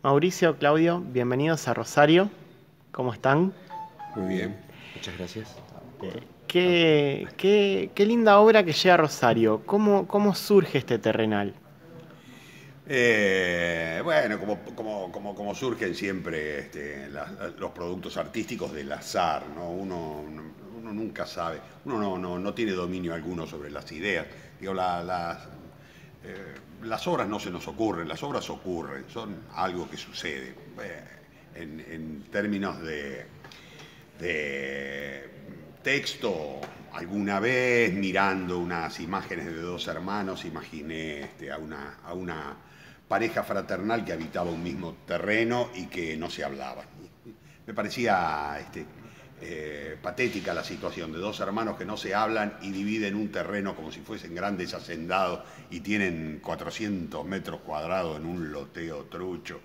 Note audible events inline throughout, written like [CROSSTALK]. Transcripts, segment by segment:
Mauricio, Claudio, bienvenidos a Rosario. ¿Cómo están? Muy bien, muchas gracias. Qué, qué, qué linda obra que llega a Rosario. ¿Cómo, cómo surge este terrenal? Eh, bueno, como, como, como, como, surgen siempre este, la, los productos artísticos del azar, ¿no? Uno, uno nunca sabe, uno no, no, no, tiene dominio alguno sobre las ideas. Digo, la, la, eh, las obras no se nos ocurren, las obras ocurren, son algo que sucede. Eh, en, términos de, texto, alguna vez mirando unas imágenes de dos hermanos, imaginé este, a, una, a una pareja fraternal que habitaba un mismo terreno y que no se hablaban. Me parecía este, eh, patética la situación de dos hermanos que no se hablan y dividen un terreno como si fuesen grandes hacendados y tienen 400 metros cuadrados en un loteo trucho.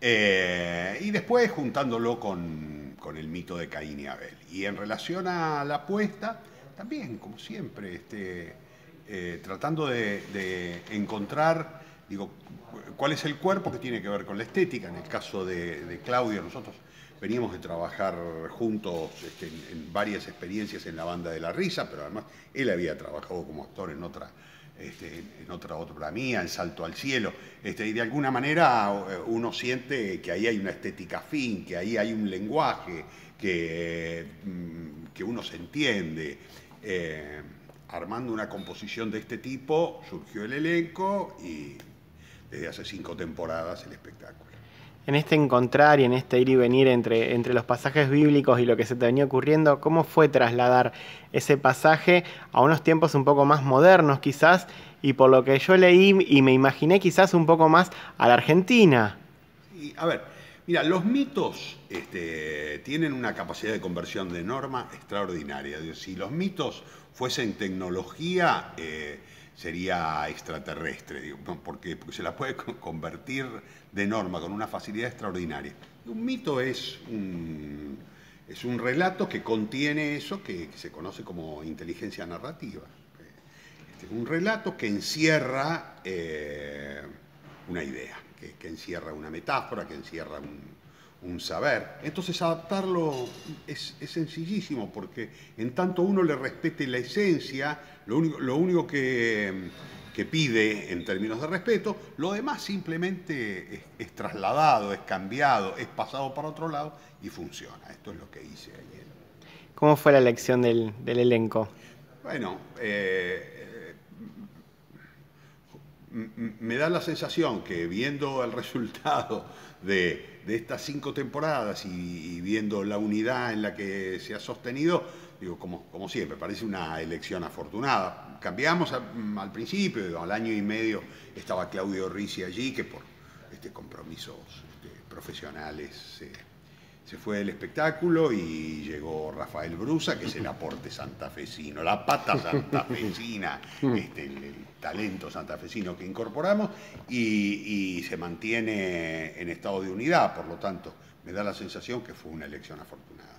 Eh, y después juntándolo con, con, el mito de Caín y Abel. Y en relación a la apuesta, también, como siempre, este, eh, tratando de, encontrar, digo, cuál es el cuerpo que tiene que ver con la estética. En el caso de, de Claudio, nosotros veníamos de trabajar juntos este, en, varias experiencias en la banda de la risa, pero además él había trabajado como actor en otra, este, en otra obra mía, en Salto al Cielo, este, y de alguna manera uno siente que ahí hay una estética fin, que ahí hay un lenguaje, que, que uno se entiende. Eh, armando una composición de este tipo surgió el elenco y desde hace cinco temporadas el espectáculo. En este encontrar y en este ir y venir entre, entre los pasajes bíblicos y lo que se te venía ocurriendo, ¿cómo fue trasladar ese pasaje a unos tiempos un poco más modernos quizás? Y por lo que yo leí y me imaginé quizás un poco más a la Argentina. A ver, mira, los mitos este, tienen una capacidad de conversión de norma extraordinaria. Si los mitos fuesen tecnología, eh, sería extraterrestre, digo, porque, se la puede convertir de norma con una facilidad extraordinaria. Un mito es un, es un relato que contiene eso que, se conoce como inteligencia narrativa. Este, un relato que encierra eh, una idea, que, encierra una metáfora, que encierra un, un saber. Entonces adaptarlo es, es, sencillísimo, porque en tanto uno le respete la esencia, lo único, lo único que, que, pide en términos de respeto, lo demás simplemente es, es, trasladado, es cambiado, es pasado para otro lado y funciona. Esto es lo que hice ayer. ¿Cómo fue la elección del, del elenco? Bueno, eh, me da la sensación que viendo el resultado de, estas cinco temporadas y, viendo la unidad en la que se ha sostenido, digo, como, siempre, parece una elección afortunada. Cambiamos al principio, al año y medio estaba Claudio Ricci allí, que por este, compromisos este, profesionales se, se fue del espectáculo y llegó Rafael Brusa, que es el aporte santafesino, la pata santafesina, [LAUGHS] este, el, el, talento santafesino que incorporamos y, y se mantiene en estado de unidad, por lo tanto, me da la sensación que fue una elección afortunada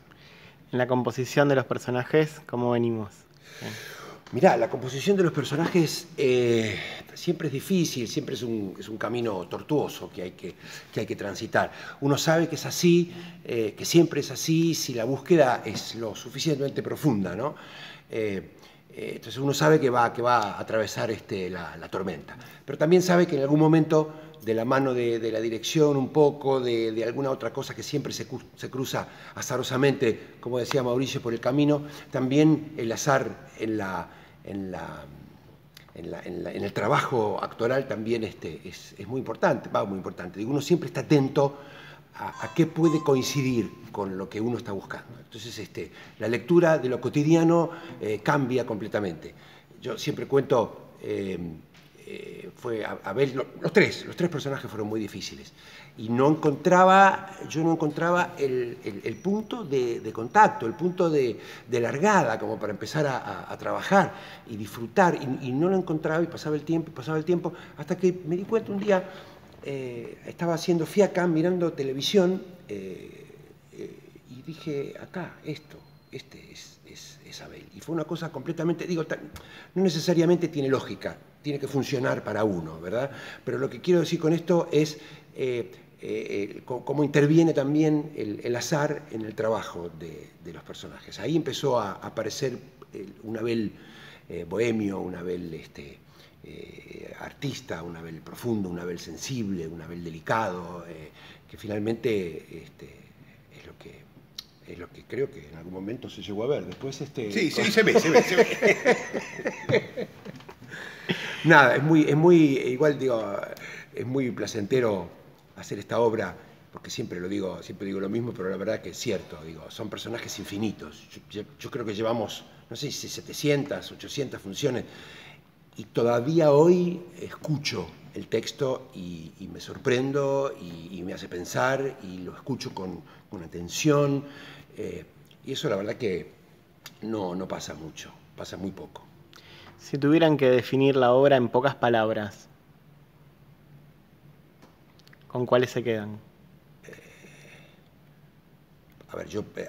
en la composición de los personajes, ¿cómo venimos? Bien. Mirá, la composición de los personajes eh, siempre es difícil, siempre es un, es un camino tortuoso que hay que, que hay que, transitar. Uno sabe que es así, eh, que siempre es así, si la búsqueda es lo suficientemente profunda, ¿no? Eh, entonces uno sabe que va, que va a atravesar este, la, la, tormenta, pero también sabe que en algún momento de la mano de, de la dirección un poco, de, de, alguna otra cosa que siempre se, se, cruza azarosamente, como decía Mauricio, por el camino, también el azar en, la, en, la, en, la, en el trabajo actoral también este, es, muy importante, va muy importante. Digo, uno siempre está atento a, a, qué puede coincidir con lo que uno está buscando. Entonces, este, la lectura de lo cotidiano eh, cambia completamente. Yo siempre cuento... Eh, eh, fue a, a, ver, lo, los tres, los tres personajes fueron muy difíciles. Y no encontraba, yo no encontraba el, el, punto de, contacto, el punto de, de, largada, como para empezar a, trabajar y disfrutar. Y, no lo encontraba y pasaba el tiempo, pasaba el tiempo, hasta que me di cuenta un día, eh, estaba haciendo fiaca, mirando televisión, eh y dije, acá, esto, este es, es, Abel. Y fue una cosa completamente, digo, no necesariamente tiene lógica, tiene que funcionar para uno, ¿verdad? Pero lo que quiero decir con esto es, eh, eh, cómo interviene también el, azar en el trabajo de, los personajes. Ahí empezó a aparecer un Abel bohemio, un Abel este, artista, un Abel profundo, un Abel sensible, un Abel delicado, que finalmente este, es lo que es lo que creo que en algún momento se llegó a ver. Después este. Sí, sí, se ve, se ve, se ve. [LAUGHS] Nada, es muy, es muy, igual digo, es muy placentero hacer esta obra, porque siempre lo digo, siempre digo lo mismo, pero la verdad que es cierto, digo, son personajes infinitos. Yo, creo que llevamos, no sé si 700, 800 funciones, y todavía hoy escucho el texto y, me sorprendo y, me hace pensar y lo escucho con, con atención. Eh, y eso la verdad que no, no pasa mucho, pasa muy poco. Si tuvieran que definir la obra en pocas palabras, ¿con cuáles se quedan? a ver, yo eh,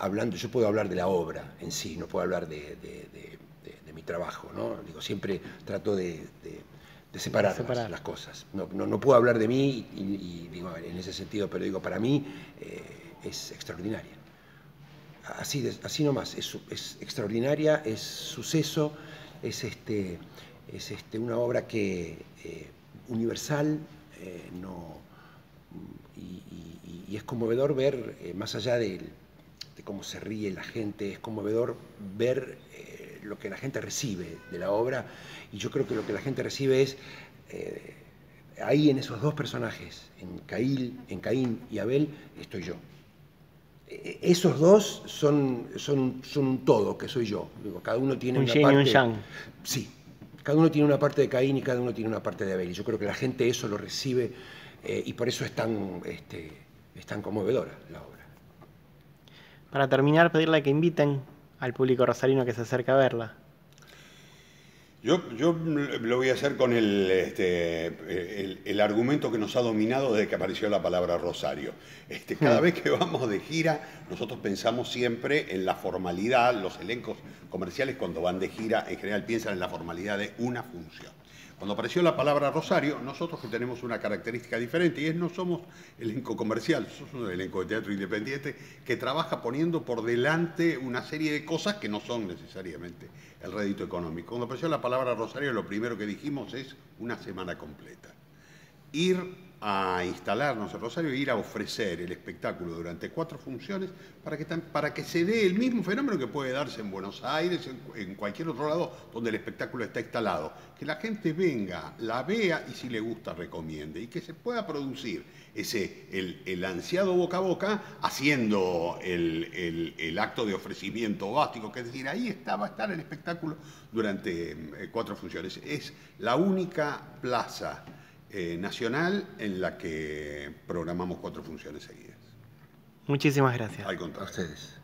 hablando, yo puedo hablar de la obra en sí, no puedo hablar de, mi trabajo, ¿no? Digo, siempre trato de, separar, Las, cosas. No, no, puedo hablar de mí y, digo, en ese sentido, pero digo, para mí eh, es extraordinaria. Así, así nomás, es, es extraordinaria, es suceso, es, este, es este, una obra que eh, universal, eh, no, y, es conmovedor ver, más allá de, cómo se ríe la gente, es conmovedor ver lo que la gente recibe de la obra, y yo creo que lo que la gente recibe es ahí en esos dos personajes, en Caín, en Caín y Abel, estoy yo. E, esos dos son, son, son un todo, que soy yo. Digo, cada uno tiene una parte. Un Sí, cada uno tiene una parte de Caín y cada uno tiene una parte de Abel. Y yo creo que la gente eso lo recibe eh, y por eso es tan, este, es tan conmovedora la obra. Para terminar, pedirle que inviten al público rosarino que se acerque a verla. Yo, lo voy a hacer con este, el, argumento que nos ha dominado desde que apareció la palabra Rosario. Este, cada hmm. vez que vamos de gira, nosotros pensamos siempre en la formalidad, los elencos comerciales cuando van de gira en general piensan en la formalidad de una función. Cuando apareció la palabra Rosario, nosotros tenemos una característica diferente y es no somos elenco comercial, somos un elenco de teatro independiente que trabaja poniendo por delante una serie de cosas que no son necesariamente el rédito económico. Cuando apareció la palabra Rosario, lo primero que dijimos es una semana completa. Ir a instalarnos en Rosario e ir a ofrecer el espectáculo durante cuatro funciones para que, para que se dé el mismo fenómeno que puede darse en Buenos Aires, en, cualquier otro lado donde el espectáculo está instalado. Que la gente venga, la vea y si le gusta recomiende y que se pueda producir ese, el, ansiado boca a boca haciendo el, el, acto de ofrecimiento básico, que es decir, ahí está, va a estar el espectáculo durante eh, cuatro funciones. Es la única plaza eh, nacional en la que programamos cuatro funciones seguidas. Muchísimas gracias. Al contrario. A ustedes.